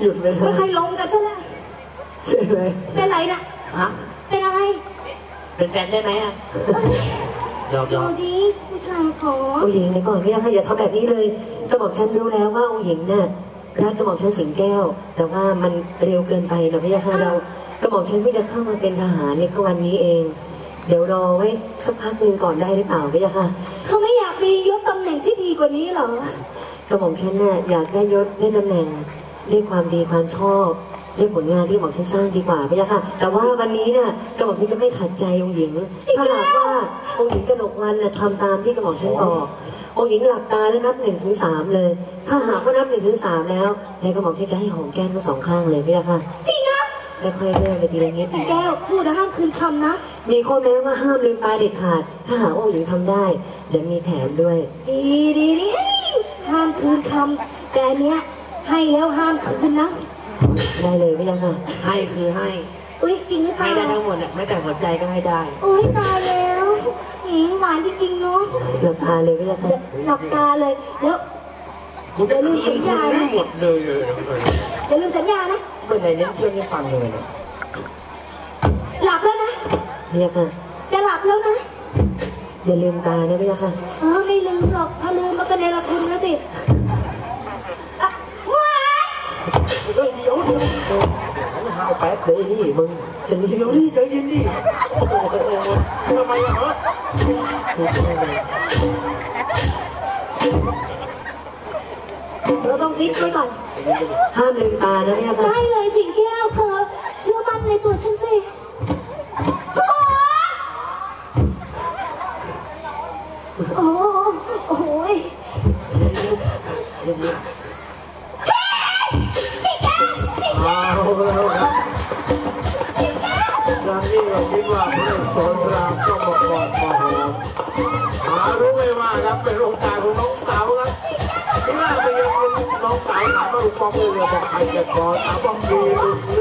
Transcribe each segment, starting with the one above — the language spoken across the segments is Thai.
หยุดไปเลไม่ยเคยลงกันซะแล้วใช่ไหมเป็นไรน่ะฮะเป็นอะไร เป็นแฟนได้ไหมอะยอมยดูอมดิผู้ชายขอองค์หญิงในก่อนพี่ค่ะอย่าทำแบบนี้เลยกระหม่อมฉันรู้แล้วว่าองค์หญิงน่ะรักกระหม่อมฉันสิงแก้ว แต่ว่ามันเร็วเกินไปนะพี่ค่ะเรากระหม่อมฉันเพิ่งจะเข้ามาเป็นทหารในก็วันนี้เอง เดี๋ยวรอไว้สักพักหนึ่งก่อนได้หรือเปล่าพี่ค่ะเขาไม่อยากมียศตำแหน่งที่ดีกว่านี้เหรอ กระหม่อมฉันน่ะอยากได้ยศได้ตำแหน่งได้ความดีความชอบได้ผลงานที่กระหม่อมฉันสร้างดีกว่าพี่ค่ะ แต่ว่าวันนี้น่ะกระหม่อมฉันจะไม่ขัดใจองค์หญิง ถ้าหากว่าองค์หญิงกระหนกวันน่ะทำตามที่กระหม่อมฉันบอก องค์หญิงหลับตาแล้วนับหนึ่งถึงสามเลย ถ้าหากว่านับหนึ่งถึงสามแล้วในกระหม่อมฉันจะให้หอมแก้มทั้งสองข้างเลยพี่ค่ะจริงนะค่อยๆเริ่มไปทีละนิดสิงแก้วพูดนะห้ามคืนคำนะ มีข้อแม้ว่าห้ามลืมตาเด็ดขาด ถ้าหากว่าองค์หญิงทำได้ เดี๋ยวมีแถมด้วย ดีดีดี ห้ามคืนคำแต่อันเนี้ยให้แล้วห้ามคืนนะ ได้เลยพี่ค่ะให้คือให้ อุ้ยจริงหรือเปให้ล่าได้ทั้งหมดแหละไม่แต่หัวใจก็ให้ได้ อุ้ยตายแล้วหืมหวานจริงๆเนาะหลับตาเลยพี่ค่ะหลับตาเลย แล้วมันจะลืมสัญญาไม่หมดเลยเลยอย่าลืมสัญญานะเป็นไรเน้นเชื่อให้ฟังเลยเนี่ยหลับแล้วนะ พี่ค่ะจะหลับแล้วนะ อย่าลืมตานะพี่ค่ะเออไม่ลืมหรอกถ้าลืมมันก็เนรคุณนะติอะว้ายเฮ้ยเดี๋ยวเดี๋ยวห้าวแป๊ดเลยนี่มึงจะเดี๋ยวนี่ใจเย็นดิโอ้โหทำไมอะฮะเราต้องฟิตไว้ก่อน ห้ามลืมตานะพี่ค่ะได้เลยสิงแก้วเธอเชื่อมั่นในตัวฉันสิ โอ้โอ้โอ้ยเอาแล้วครับอย่างนี้เราคิดว่าพระสอนรามก็มากอดมาหอมหารู้ไหมว่าครับเป็นโอกาสของน้องเต๋าครับที่ว่าไปยังน้องเต๋าถามว่าลูกปองเลยเนี่ยบอกใครจะกอดอาบ้องดีเรื่อง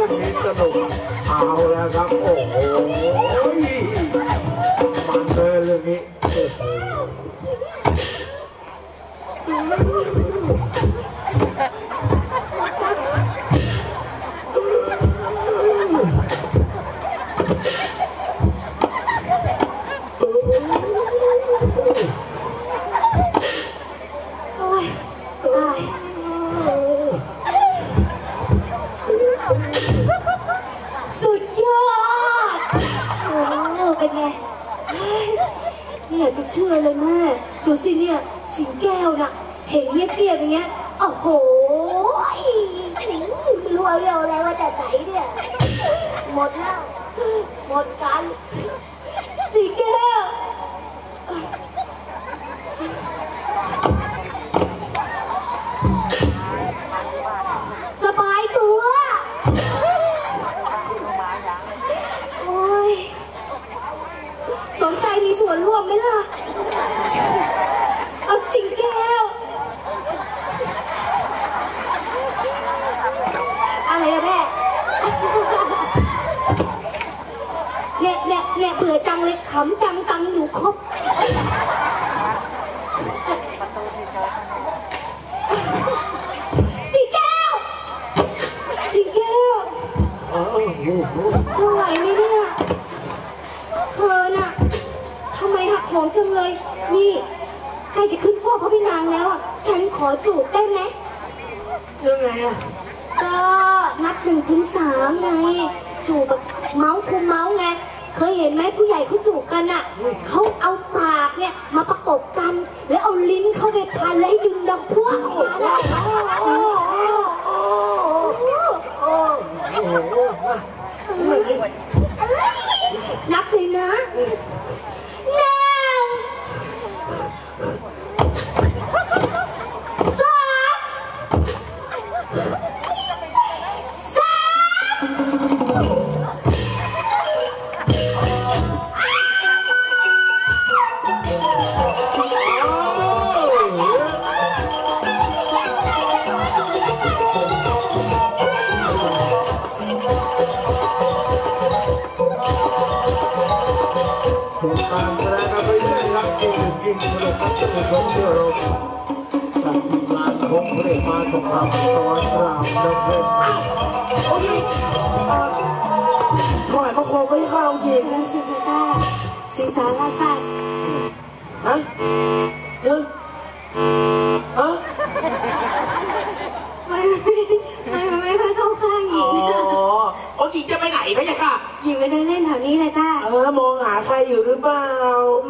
อ้หญิงจะไหนไหมเนี่ยค่ะหญิงไปเดินเล่นแถวนี้เลยจ้า เออมองหาใครอยู่หรือเปล่า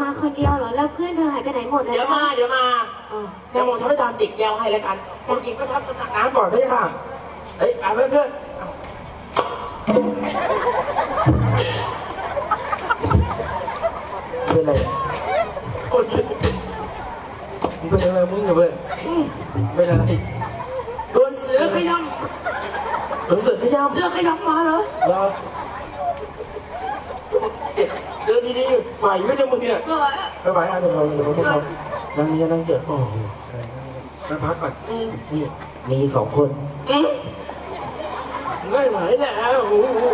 มาคนเดียวเหรอ แล้วเพื่อนเธอหายไปไหนหมดเลยเดี๋ยวมา เดี๋ยวมาเดี๋ยวมทำให้ตามจิกแก้วให้แล้วกันคุณหญิงก็ทำตักน้ำก่อนได้ค่ะเฮ้ยไปเพื่อนเพื่อนเป็นไรโอ้ยมึงเป็นอะไรมึงเนี่ยเพื่อนเป็นอะไรโดนเสือขย้ำ โดนเสือขย้ำเสือขย้ำมาเหรอเหรอเดินดีๆไหวไหมเนี่ยมึงเนี่ยไม่ไหวอะเดี๋ยวเราเดี๋ยวเราต้องนั่งนี่นั่งเดี๋ยวโอ้โหนั่งพักก่อนนี่มีสองคนไม่ไหวแล้วโอ้โห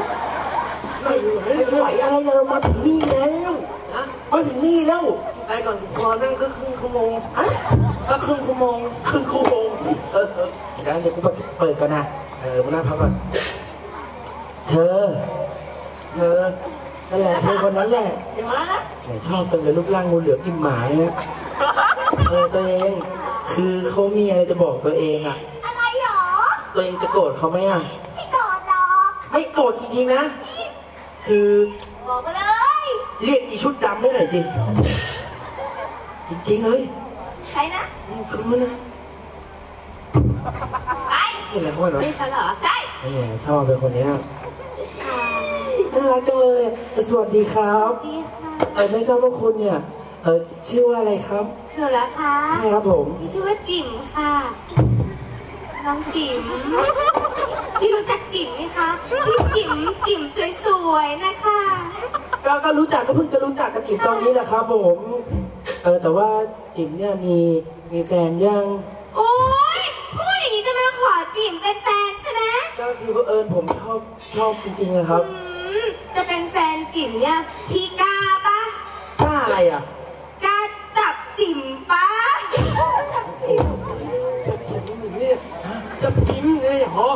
ไม่ไหวไม่ไหวอะไรเลยมาถึงนี่แล้วนะมาถึงนี่แล้วไปก่อนขอนั่งก็ครึ่งชั่วโมงอะก็ครึ่งชั่วโมงครึ่งชั่วโมงเออเออเดี๋ยวเดี๋ยวกูเปิดก่อนนะ เออมานั่งพักก่อนเธอ เธอนั่นแหละเธอคนนั้นแหละแหมชอบเป็นเลยรูปร่างงูเหลือมกินหมาเนี่ยเออตัวเอง คือเขามีอะไรจะบอกตัวเองอะ อะไรหรอ ตัวเองจะโกรธเขาไหมอะ ไม่กอดหรอกไม่โกรธจริงๆนะ คือบอกมาเลย เรียกอีชุดดำได้หน่อยจริงจริงๆเลยใครนะคือมันนะ ใครเห็นอะไรเขาไหมไม่ใช่เหรอใช่แหมชอบเป็นคนเนี้ยน่ารักจังเลยสวัสดีครับดีค่ะเออไม่ทราบว่าคุณเนี่ยเออชื่อว่าอะไรครับหนูละคะใช่ครับผมพี่ชื่อว่าจิ๋มค่ะ น้องจิ๋มพี่รู้จักจิ๋มไหมคะพี่จิ๋มจิ๋มสวยๆนะคะก็ก็รู้จักก็เพิ่งจะรู้จักกับจิ๋มตอนนี้แหละครับผม เออแต่ว่าจิ๋มเนี่ยมีมีแฟนยังโอ๊ยพูด อย่างนี้จะมาขอจิ๋มเป็นแฟนใช่ไหมก็คือบังเอิญผมชอบชอบจริงๆนะครับอืมจะเป็นแฟนจิ๋มเนี่ยพี่กล้าปะกล้าอะไรอะกล้าจับจิ๋มปะจับจิ๋มเลยเหรอ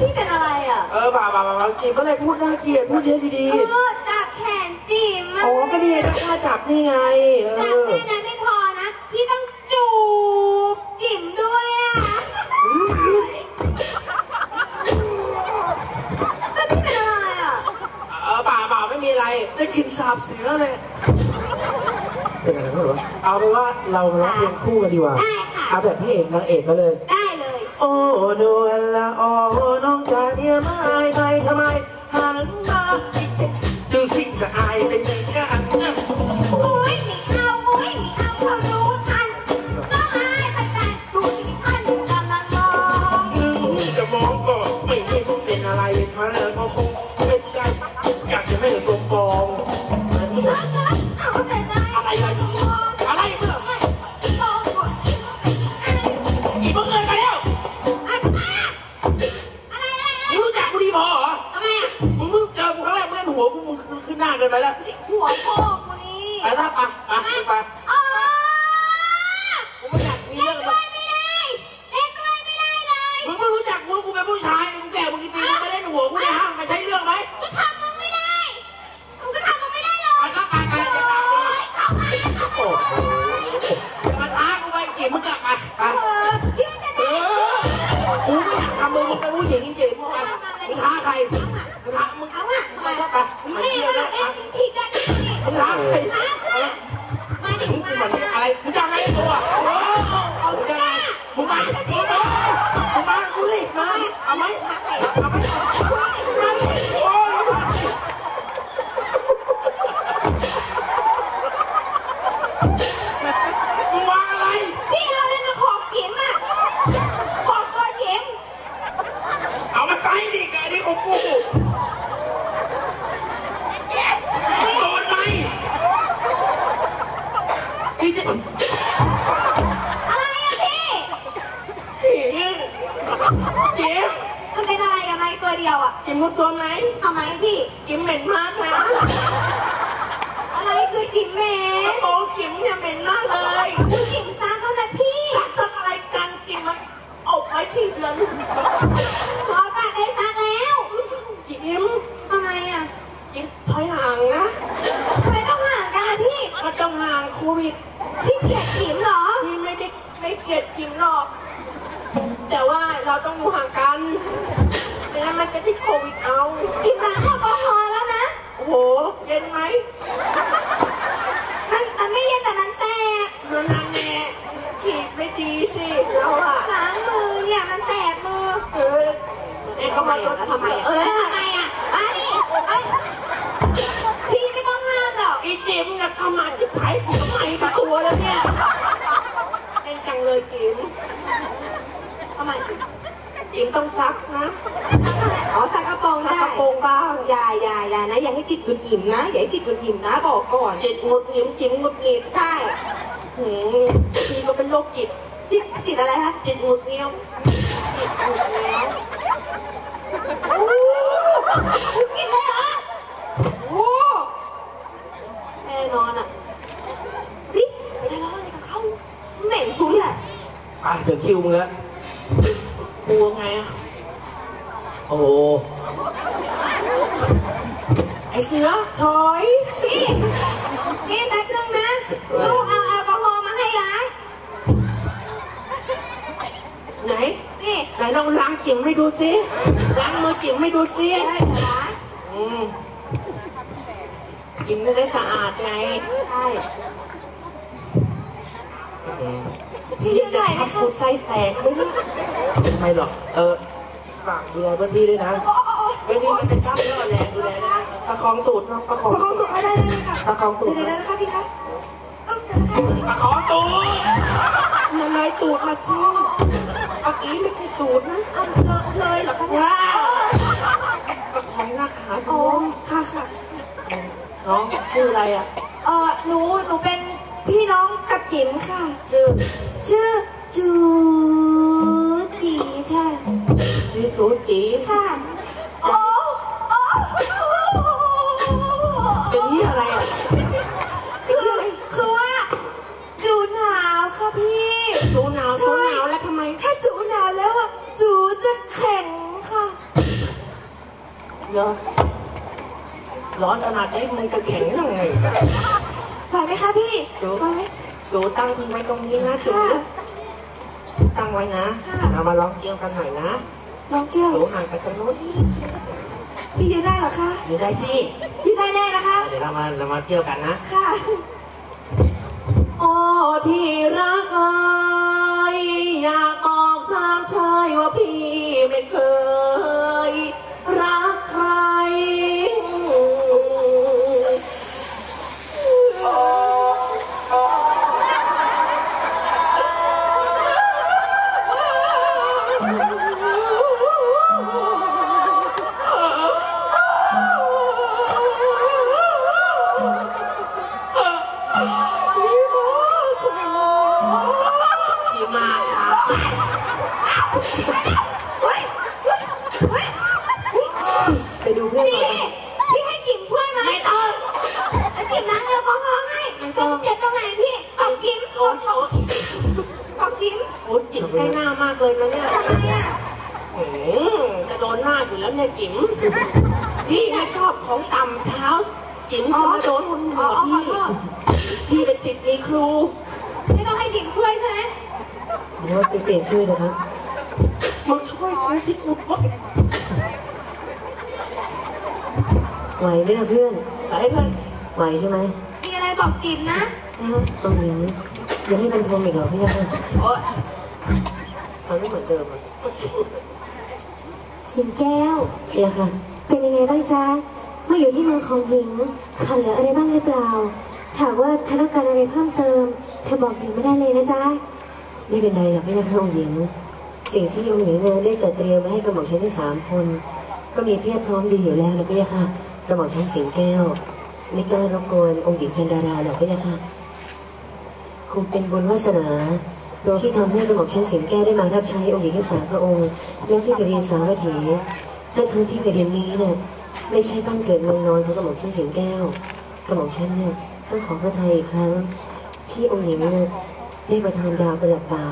พี่เป็นอะไรอะเออบ่าบ่าบ่าจิ๋มอะไรพูดน่าเกลียดพูดเยอะดีเออจับแขนจิ๋มๆอะอ๋อก็นี่ไงก็กล้าจับนี่ไงเอจับอ แค่นั้นไม่พอน สาบเสือเลย เป็นอะไรไม่รู้วะเอาเป็นว่าเรามาร้องเพลงคู่กันดีกว่า ได้ค่ะ เอาแบบพระเอกนางเอกก็เลย ได้เลย โอ้นวลละอ๋อน้องจ๋าเนี่ยไม่ไปทำไม ของกูมึงโดนไหมนี่จะอะไรอะพี่เจ๊เจ๊มันเป็นอะไรกับไม้ตัวเดียวอะจิ้มมุดตัวไหนทำไมพี่จิ้มเหม็นมากนะอะไรคือจิ๋มแหม่โอ้จิ้มเนี่ยเหม็นมากเลย หรอก แต่ว่าเราต้องอยู่ห่างกันไม่งั้นมันจะติดโควิดเอา จิบล้างแอลกอฮอล์แล้วนะ โอ้โห เย็นไหมมันมันไม่เย็นแต่มันแสบเรือนานแน่ฉีดไม่ดีสิเราอะล้างมือเนี่ยมันแสบมือ เออเอ็งก็มาลดทำไมเอเอออทำไมอะมาดิเอ้ย ต้องซักนะอ๋อใส่กระโปรงซักได้กระโปรงบ้างอย่าอย่าอย่านะอย่าให้จิตหงุดหงิมนะอย่าให้จิตหงุดหงิมนะบอกก่อนจิตหงุดหงิดจิมหงุดหงิดใช่หืมพี่ก็เป็นโรคจิตจิตจิตอะไรคะจิตหงุดเงี้ยวจิตหงุดเงี้ยวกินเลยเหรอโอ้แน่นอนอะนี่ไปทะเลาะอะไรกับเขาเหม็นชุนแหละอะถึงคิวมึงแล้ว กลัวไงอะโอ้โหไอเสือถอยนี่ นี่แป๊บนึงนะ ลูกเอาแอลกอฮอล์มาให้ล้างไหนนี่ไหนลองล้างจิ๋มให้ดูสิล้างมือจิ๋มให้ดูสิได้เดี๋ยวล้างอืมจิ๋มจะได้สะอาดไง ใช่ พี่ยืนไหนไหมทำคะกูไส้แตกไหมเนี่ยไม่หรอก เออฝากดูแลเพื่อนพี่ด้วยนะไม่นี่มันจะกล้ามเนื้อแรงดูแลนะประคองตูดเนาะประคองประคองตัวได้ได้เลยค่ะประคองตูดเดี๋ยวๆนะคะพี่คะต้องเดี๋ยวนะคะประคองตูดมันเลยตูดมาจี้เมื่อกี้ไม่ใช่ตูดนะเอาเลยเลยเหรอคะเนี่ยว้าวประคองหน้าขาอ๋อน้องค่ะค่ะน้องชื่ออะไรอะ เออหนูหนูเป็น พี่น้องกับจิ๋มค่ะ ชื่อชื่อจูจีค่ะชื่อจูจีค่ะ โอ้โอ้เป็นที่อะไรอะคือคือว่า จูหนาวค่ะพี่จูหนาวจูหนาวแล้วทำไม ถ้าจูหนาวแล้วอะจูจะแข็งค่ะเหรอร้อนขนาดนี้มึงจะแข็งยังไง ไหวไหมคะพี่จูไหวไหมจูตั้งทิ้งไว้ตรงนี้นะจูค่ะ ตั้งไว้นะค่ะ เรามาลองเกี่ยวกันหน่อยนะน้องแก้วจูห่างไปตรงโน้นพี่ยืนได้เหรอคะยืนได้สิยืนได้แน่นะคะ เดี๋ยวเรามาเรามาเกี่ยวกันนะ ค่ะ โอ้ที่รักเอ้ยอยากบอกสามชายว่าพี่ไม่เคย ใกล้หน้ามากเลยนะเนี่ยทำไมอะอืมจะโดนหน้าอยู่แล้วเนี่ยจิ๋มพี่ไม่ชอบของต่ำเท้า จิ๋มจะมาโดนคนหัวพี่พี่เป็นสิทธิ์มีครูไม่ต้องให้จิ๋มช่วยใช่ไหมเดี๋ยวไปเปลี่ยนชื่อนะครับมึงช่วยกูที่กูพดไหวไหมนะเพื่อนอะไรเพื่อนไหวใช่ไหมมีอะไรบอกจิ๋มนะ ต้องหญิงยังไม่เป็นพรหมอีกเหรอพี่ยังโอ๊ย มันไม่เหมือนเดิมอะสิงแก้วพี่ยังค่ะเป็นยังไงบ้างจ๊ะมาอยู่ที่เมืองของหญิงขาดเหลืออะไรบ้างหรือเปล่าหากว่าเธอต้องการอะไรเพิ่มเติมเธอบอกหญิงไม่ได้เลยนะจ๊ะไม่เป็นไรหรอกพี่ยังค่ะองค์หญิง สิ่งที่องค์หญิงเนี่ยได้จัดเตรียมมาให้กระหม่อมฉันทั้งสามคน ก็มีเพียบพร้อมดีอยู่แล้วนะพี่ยังค่ะกระหม่อมฉันสิงแก้วไม่กล้ารบกวนองค์หญิงจันดาราหรอกพี่ยังค่ะคงเป็นบุญวาสนา ที่ทำให้กระหม่อมฉันสิงแก้วได้มารับใช้องค์หญิงทั้งสามพระองค์และที่ไปเรียนสาวถีทั้งทั้งที่ไปเรียนนี้เนี่ยไม่ใช่บ้านเกิดเมืองนอนของกระหม่อมชั้นเสิงแก้วกระหม่อมชั้นเนี่ยต้องขอพระทัยอีกครั้ง ที่องค์หญิงเนี่ยได้ประทานดาวประดับบ่า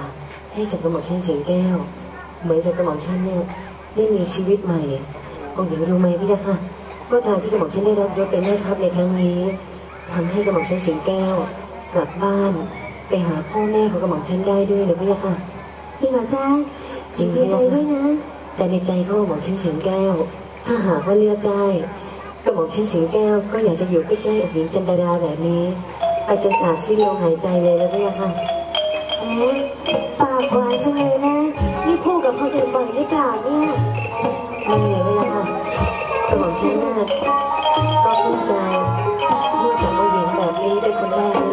ให้กับกระหม่อมชั้นเสิงแก้ว เหมือนกับกระหม่อมชั้นเนี่ยได้มีชีวิตใหม่องค์หญิงรู้ไหมพี่ยะค่ะว่าการที่กระหม่อมชั้นได้รับยศเป็นแม่ทัพในครั้งนี้ทำให้กระหม่อมชั้นเสิงแก้วกลับบ้าน ไปหาพ่อแม่ของกระหม่อมฉันได้ด้วยหรือไม่ค่ะพี่หมอจ้าจริงดีใจด้วยนะ แต่ในใจกระหม่อมฉันเสียงแก้ว ถ้าหากว่าเลือกได้กระหม่อมฉันเสียงแก้ว ก็อยากจะอยู่ใกล้ๆกับหญิงจันดาราแบบนี้ ไปจนอาบสิ้นลมหายใจเลยแล้วไม่ค่ะแหมปากหวานจังเลยนะ นี่พูดกับคนอื่นบ่อยหรือเปล่าเนี่ยไม่เลยไม่ค่ะกระหม่อมฉันน่ะก็ภูมิใจที่ทำผู้หญิงแบบนี้เป็นคนแรก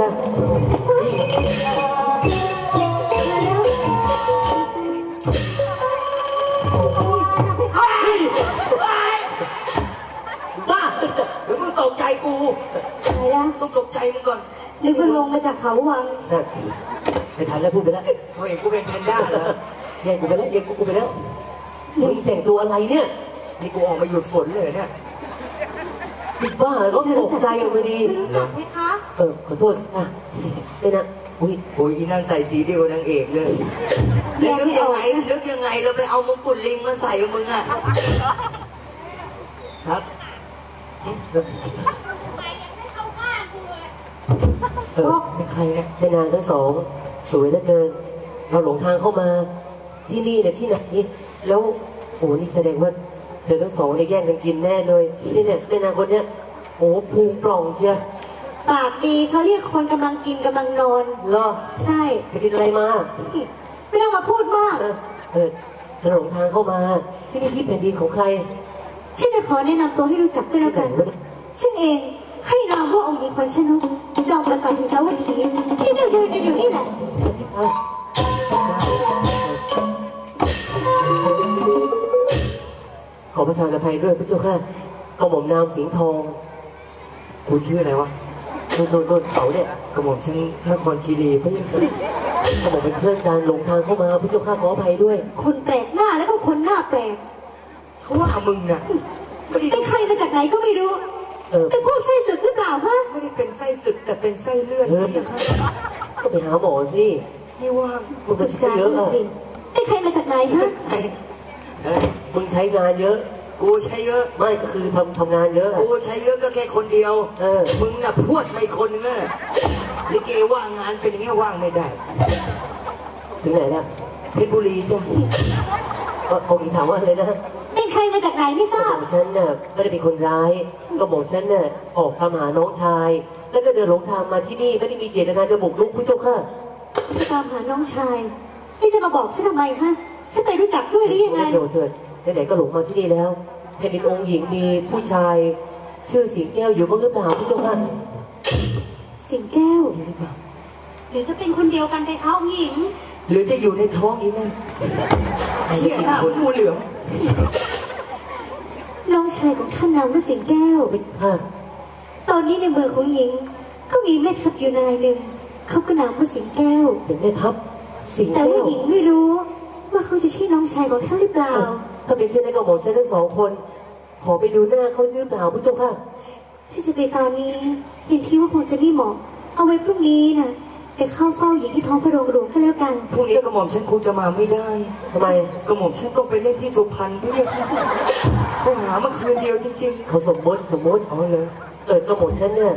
จ๊ะมาแล้วบ้าเดี๋ยวมึงตกใจกูไปแล้วต้องตกใจมึงก่อนนึกว่าลงมาจากเขาวังไม่ทันแล้วพูดไปแล้วเขาเห็นกูเป็นแพนด้าเหรอแย่งกูไปแล้วแย่งกูไปแล้วมึงแต่งตัวอะไรเนี่ยนี่กูออกมาหยุดฝนเลยเนี่ย บ้าก็ตกใจออกมาดีไม่รู้จักไหมคะเออขอโทษอะไม่นะอุ้ยโอ้ยอีนั่นใส่สีเดียวกับนางเอกเลยแล้วนึกยังไงนึกยังไงเราไปเอามงกุฎลิงมาใส่กับมึงอะครับเออเป็นใครเนี่ยแม่นางทั้งสอง สวยเหลือเกินเราหลงทางเข้ามาที่นี่เนี่ยที่ไหนแล้วโอ้นี่แสดงว่าเธอทั้งสองเนี่ยแย่งกันกินแน่เลยนี่เนี่ยแม่นางคนเนี้ยโอ้พุงปล่องเชียปากดีเขาเรียกคนกำลังกินกำลังนอน เหรอ ใช่ ไปกินอะไรมา ไม่ต้องมาพูดมาก เออเออเราหลงทางเข้ามา ที่นี่ที่แผ่นดินของใคร ฉันจะขอแนะนำตัวให้รู้จักด้วยแล้วกันฉันเองให้นามว่าองค์หญิงพันชนกจอมประสาทถึงสาวัตถีที่เจ้ายืนกันอยู่นี่แหละอะ ขอประทานอภัยด้วยพระเจ้าค่ะกระหม่อมนามสิงห์ทองกูชื่ออะไรวะโดนโดนโดนเขาเนี่ยกระหม่อมฉันนครคีรีพระยาค่ะกระหม่อมเป็นเพื่อนการหลงทางเข้ามาพระเจ้าค่ะขออภัยด้วย คนแปลกหน้าแล้วก็คนหน้าแปลกเขาว่ามึงน่ะไม่ได้เป็นใครมาจากไหนก็ไม่รู้เออเป็นพวกไส้ศึกหรือเปล่าฮะไม่ได้เป็นไส้ศึกแต่เป็นไส้เลือดพระยาค่ะก็ไปหาหมอสิไม่ว่างมึงมันใช้เยอะอะเป็นใครมาจากไหนฮะ ไอ้ เอ้ยมึงใช้งานเยอะ กูใช้เยอะ ไม่ก็คือทำทำงานเยอะอะกูใช้เยอะก็แค่คนเดียวเออ มึงน่ะพวดไม่คนนึงน่ะลิเกว่างงานเป็นอย่างเงี้ยว่างไม่ได้ ถึงไหนแล้วเพชรบุรีจ้ะก็ผมถามว่าอะไรนะเป็นใครมาจากไหนไม่ทราบหม่อมฉันน่ะไม่ได้เป็นคนร้ายก็หม่อมฉันน่ะออกตามหาน้องชาย แล้วก็เดินหลงทางมาที่นี่ไม่ได้มีเจตนาจะบุกรุกพระเจ้าค่ะตามหาน้องชาย นี่จะมาบอกฉันทำไมฮะ ฉันไปรู้จักด้วยหรือยังไง โดดเถิดไหนๆก็หลงมาที่นี่แล้วแผ่นดินองค์หญิงมีผู้ชาย ชื่อสิงแก้วอยู่บ้างหรือเปล่าพระเจ้าค่ะสิงแก้วหรือจะเป็นคนเดียวกันไปคะองค์หญิง หรือจะอยู่ในท้องอีนั่นใครเหี้จะยกินหน้าคนงูเหลือมน้องชายของท่านนามว่าสิงแก้ว ค่ะตอนนี้ในเมืองของหญิง ก็มีแม่ทัพอยู่นายหนึ่ง เขาก็นามว่าสิงแก้ว เป็นแม่ทัพสิงแต่แก้ว่าวหญิงไม่รู้ ว่าเขาจะใช่น้องชายของท่านหรือเปล่าเอ้าถ้าเป็นเช่นนั้นก็หม่อมฉันทั้งสองคน ขอไปดูหน้าเขาหรือเปล่าพระเจ้าค่ะที่จะไปตอนนี้เห็นที่ว่าคงจะไม่เหมาะ เอาไว้พรุ่งนี้นะไปเข้าเฝ้าหญิงที่ท้องพระโรงหลวงก็แล้วกันพรุ่งนี้กระหม่อมฉันคงจะมาไม่ได้ทำไมกระหม่อมฉันต้องไปเล่นที่สุพรรณพี่ค่ะเขาหามาคืนเดียวจริงเขาสมมติสมมติๆอ๋อเลยเออกระหม่อมฉันเนี่ย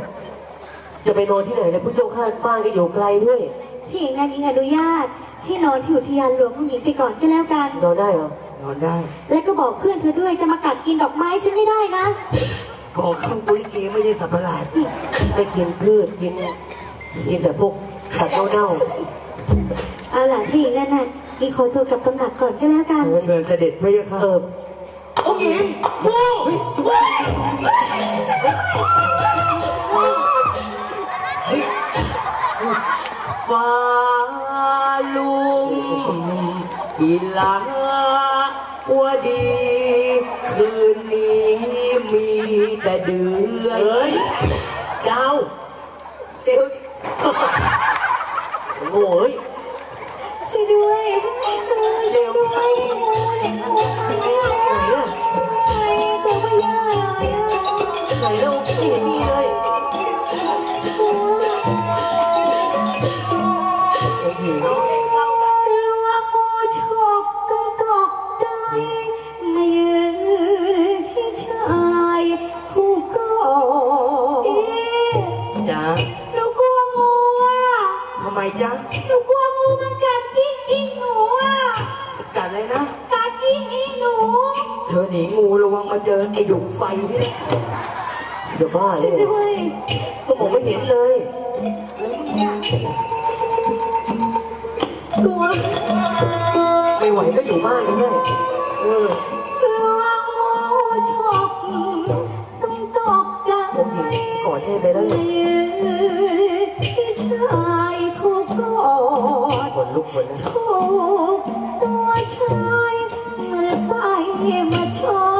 จะไปนอนที่ไหนแล้วพระเจ้าค่ะบ้านนี่อยู่ไกลด้วย พี่หญิงนายหญิงอนุญาต ให้นอนที่อุทยานหลวงของหญิงไปก่อนก็แล้วกัน นอนได้เหรอ นอนได้ และก็บอกเพื่อนเธอด้วยจะมากัดกินดอกไม้ฉันไม่ได้นะ บอกข้างปุริเกไม่ใช่สัตว์ประหลาดไม่กินพืชกินกินแต่พวกสัตว์เน่าเอาล่ะพี่หญิงนั่นน่ะหญิงขอตัวกลับตำหนักก่อนก็แล้วกันเชิญเสด็จพระยาค่ะๆเออองค์หญิงมูฟ้า ลุงอีลาว่าดี คืนนี้มีแต่เดือน เฮ้ยเจ้าเร็วดิโง่เอ้ยช่วยด้วยช่วยด้วยไหนอะตัวไม่ยาเลยอะไหนเราไม่เห็นมีเลย ระวังมาเจอไอ้ดุไฟนี่แหละเดี๋ยวบ้าเลยด้วยก็ผมไม่เห็นเลย กลัวไม่ไหวก็อยู่บ้านก็ได้เออลวงโมชกต้องตกใจโอ้โหกอดแน่ไปแล้วเนี่ยยืนที่ชายคู่ก่อขนลุกหมดแล้วถูกตัวชายมันไฟมาช็อ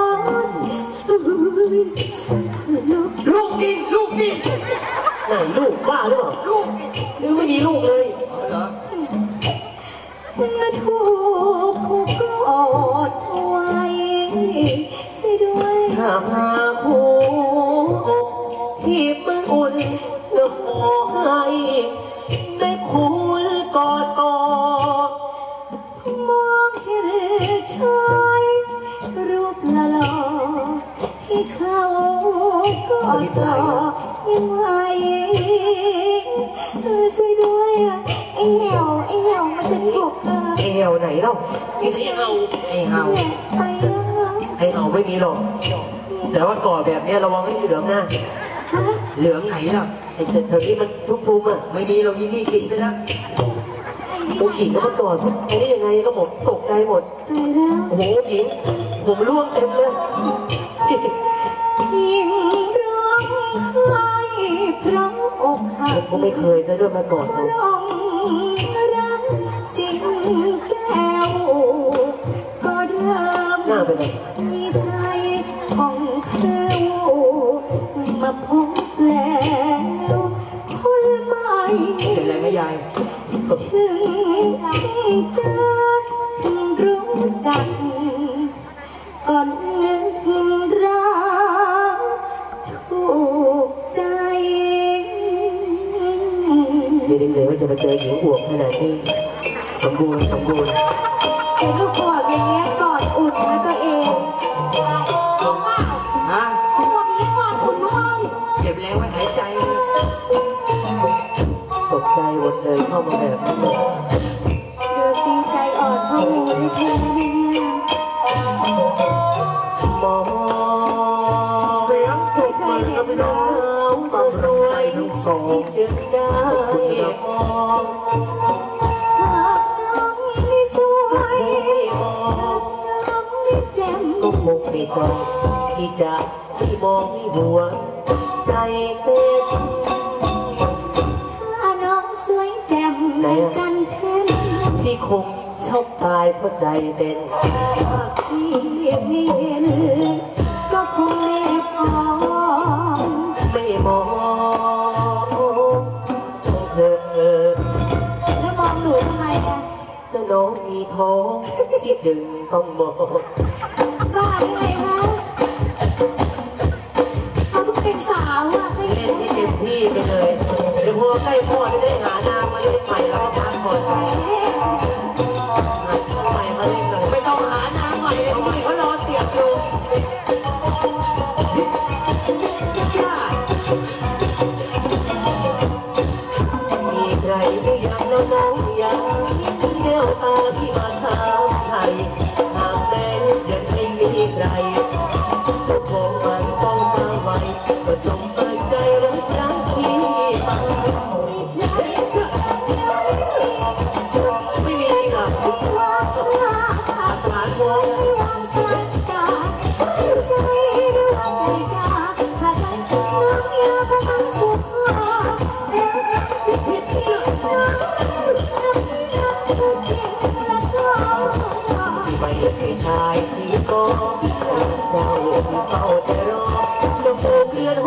ระวังให้เหลืองนะฮะเหลืองไหนล่ะไอแต่แถวนี้มันทุกทุมอะไม่มีเรายินดีกินไปแล้วผู้หญิงก็มากอดไอ้นี่ยังไงก็หมดตกใจหมดตายแล้วโอ้โหหญิงผมร่วงเต็มเลยยิงร้องไห้เพราะอกหัผกมก็ไม่เคยจะด้วยมากอดเขา ไม่ต้องที่จะที่มองให้หัว ใจเต้นถ้าน้องสวยแจ่มเหมือนจันเพ็ญที่คงชอบตายเพราะใจเต้นหากพี่ไม่เห็นก็คงไม่พอไม่มองเธอแล้วมองหนูทำไมอะจะน้องมีท้องที่จึงต้องมอง รือไงคะเขาเพิ่งเป็นสาวอะไม่เล่นให้เต็มที่ไปเลย เดี๋ยวพอใกล้พ่อจะได้หานางมาเล่นใหม่แล้วก็พักผ่อนไป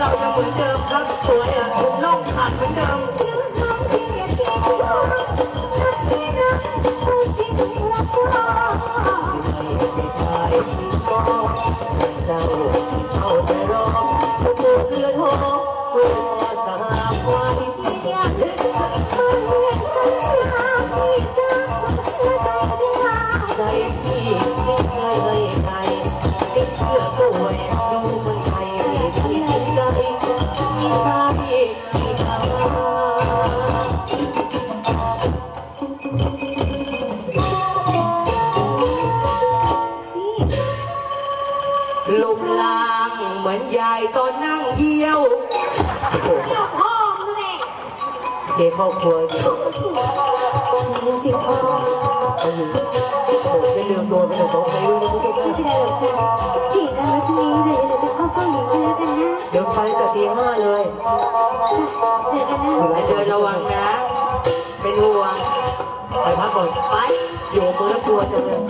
เราองเรายังเหมือนเดิมครับสวยอะผมน่องขาดเหมือนเดิม ครอบครัวมีสิ่งของเขาอยู่ผมจะลืมตัวไปแต่ของใครรู้นะผู้ชมไม่ได้หรอกจ้ะผีน่ารักนี้เดี๋ยวเดี๋ยวไปเข้าเฝ้าหญิงกันแล้วกันนะเดินไปตั้งแต่ตีห้าเลยจ้ะเจอกันนะไอเดินระวังนะ เป็นห่วงไปพักก่อนไปอยู่กับมือแล้วกลัวจังเลย